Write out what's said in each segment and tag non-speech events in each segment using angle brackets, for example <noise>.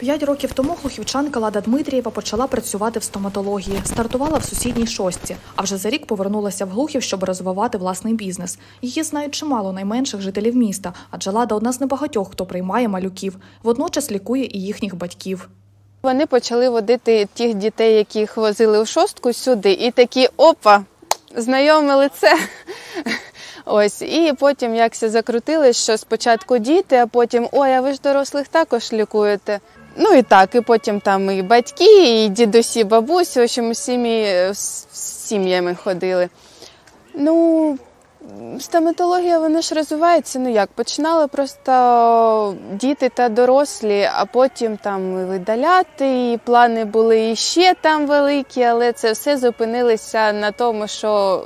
П'ять років тому глухівчанка Лада Дмитрієва почала працювати в стоматології, стартувала в сусідній шостці, а вже за рік повернулася в Глухів, щоб розвивати власний бізнес. Її знають чимало найменших жителів міста, адже Лада одна з небагатьох, хто приймає малюків. Водночас лікує і їхніх батьків. Вони почали водити тих дітей, яких возили в шостку сюди, і такі опа, знайоме лице. <laughs> Ось, і потім якся закрутили, що спочатку діти, а потім ой, а ви ж дорослих також лікуєте. Ну і так, і потім там і батьки, і дідусі, бабусі, в общем, всіми з сім'ями ходили. Ну, стоматологія, вона ж розвивається. Ну як, починали просто діти та дорослі, а потім там видаляти, і плани були іще там великі, але це все зупинилося на тому, що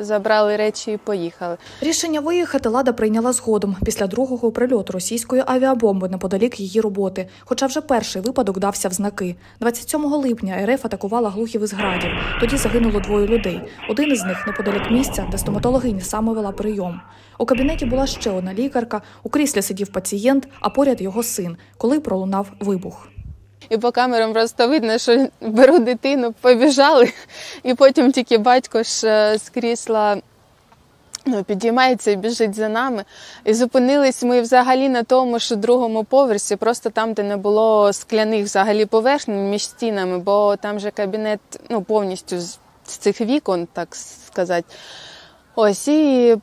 забрали речі і поїхали. Рішення виїхати Лада прийняла згодом після другого прильоту російської авіабомби неподалік її роботи. Хоча вже перший випадок дався в знаки. 27 липня РФ атакувала глухів із градів. Тоді загинуло двоє людей. Один із них неподалік місця, де стоматологиня саме вела прийом. У кабінеті була ще одна лікарка. У кріслі сидів пацієнт, а поряд його син, коли пролунав вибух. І по камерам просто видно, що беру дитину, побіжали, і потім тільки батько ж з крісла ну, підіймається і біжить за нами. І зупинились ми взагалі на тому, що другому поверсі, просто там, де не було скляних взагалі поверхень між стінами, бо там же кабінет ну, повністю з цих вікон, так сказати. Ось і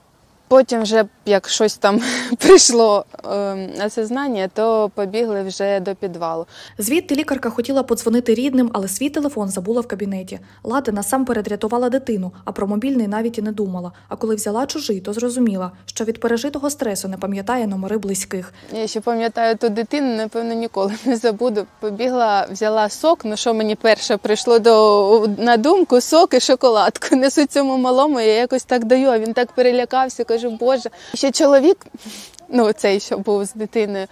Потім, вже як щось там <laughs> прийшло е, осознання, то побігли вже до підвалу. Звідти лікарка хотіла подзвонити рідним, але свій телефон забула в кабінеті. Лада насамперед рятувала дитину, а про мобільний навіть і не думала. А коли взяла чужий, то зрозуміла, що від пережитого стресу не пам'ятає номери близьких. Я ще пам'ятаю ту дитину, напевно, ніколи <laughs> не забуду. Побігла, взяла сок. Ну що мені перше прийшло до на думку сок і шоколадку. <laughs> Несу цьому малому, я якось так даю. а Він так перелякався кажу, Боже. Ще чоловік, ну цей, що був з дитиною,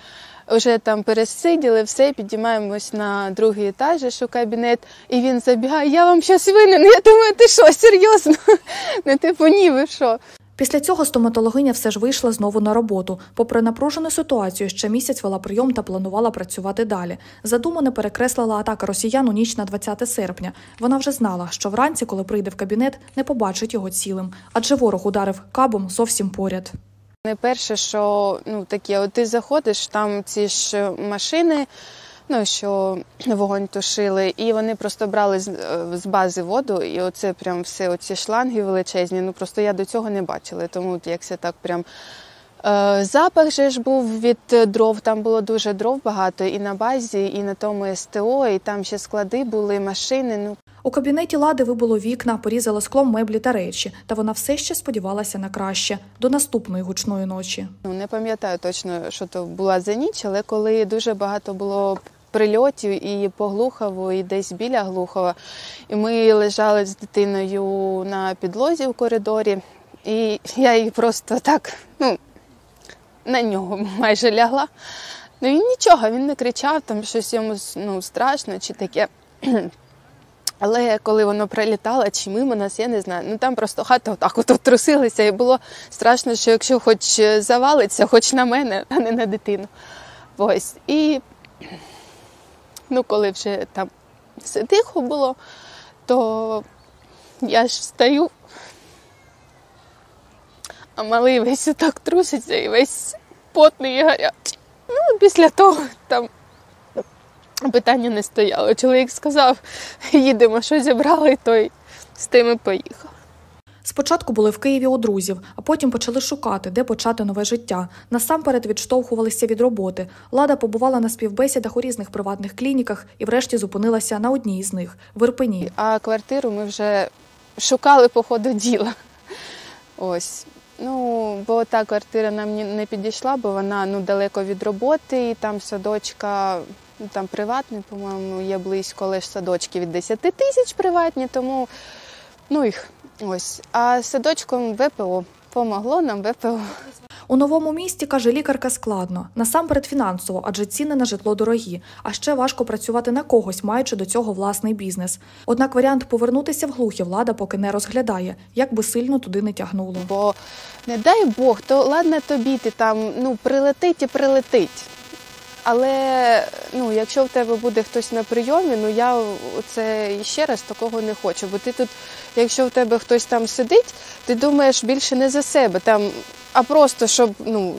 вже там пересиділи, все, підіймаємось на другий етаж, що кабінет, і він забігає, я вам щось винен. Я думаю, ти що, серйозно? <laughs> Не типу, ні, ви що? Після цього стоматологиня все ж вийшла знову на роботу. Попри напружену ситуацію, ще місяць вела прийом та планувала працювати далі. Задумане перекреслила атака росіян у ніч на 20 серпня. Вона вже знала, що вранці, коли прийде в кабінет, не побачить його цілим, адже ворог ударив кабом зовсім поряд. Не перше, що ну таке, от ти заходиш, там ці ж машини ну що вогонь тушили, і вони просто брали з, е, з бази воду, і оце прям все оці шланги величезні. Ну просто я до цього не бачила. Тому як це так прям. Е, запах же ж був від дров, там було дуже дров багато і на базі, і на тому СТО, і там ще склади були, машини. Ну у кабінеті лади вибуло вікна, порізало склом меблі та речі, та вона все ще сподівалася на краще до наступної гучної ночі. Ну не пам'ятаю точно, що то була за ніч, але коли дуже багато було прильотів і по Глухову, і десь біля Глухова. І ми лежали з дитиною на підлозі в коридорі, і я її просто так, ну, на нього майже лягла. Ну він нічого, він не кричав, там щось йому ну, страшно чи таке. Але коли воно прилітало, чи мимо нас, я не знаю. Ну там просто хата отак от трусилася, і було страшно, що якщо хоч завалиться, хоч на мене, а не на дитину. Ось. І Ну, коли вже там все тихо було, то я ж стою, а малий весь так труситься і весь потний і гарячий. Ну, після того там питання не стояло. Чоловік сказав, їдемо, що зібрали, той з тими поїхав. Спочатку були в Києві у друзів, а потім почали шукати, де почати нове життя. Насамперед відштовхувалися від роботи. Лада побувала на співбесідах у різних приватних клініках і, врешті, зупинилася на одній із них в Ірпені. А квартиру ми вже шукали по ходу діла. Ось. Ну, бо та квартира нам не підійшла, бо вона ну далеко від роботи, і там садочка, ну там приватний, по-моєму, є близько, ж садочки від 10 тисяч приватні, тому ну їх Ось, а садочком ВПО помогло нам ВПО. У новому місті каже лікарка складно насамперед фінансово, адже ціни на житло дорогі. А ще важко працювати на когось, маючи до цього власний бізнес. Однак варіант повернутися в глухі влада поки не розглядає, як би сильно туди не тягнуло. Бо не дай Бог, то ладно тобі ти там ну прилетить і прилетить. Але ну, якщо в тебе буде хтось на прийомі, ну я це ще раз такого не хочу. Бо ти тут, якщо в тебе хтось там сидить, ти думаєш більше не за себе, там, а просто щоб ну,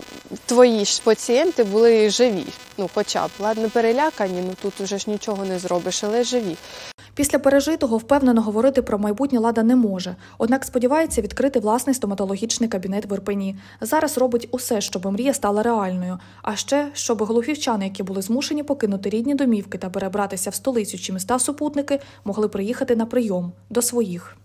твої ж пацієнти були живі. Ну, хоча б ладно, перелякані, ну тут уже ж нічого не зробиш, але живі. Після пережитого впевнено говорити про майбутнє лада не може. Однак сподівається відкрити власний стоматологічний кабінет в Ірпені. Зараз робить усе, щоб мрія стала реальною. А ще щоб голофівчани, які були змушені покинути рідні домівки та перебратися в столицю чи міста супутники, могли приїхати на прийом до своїх.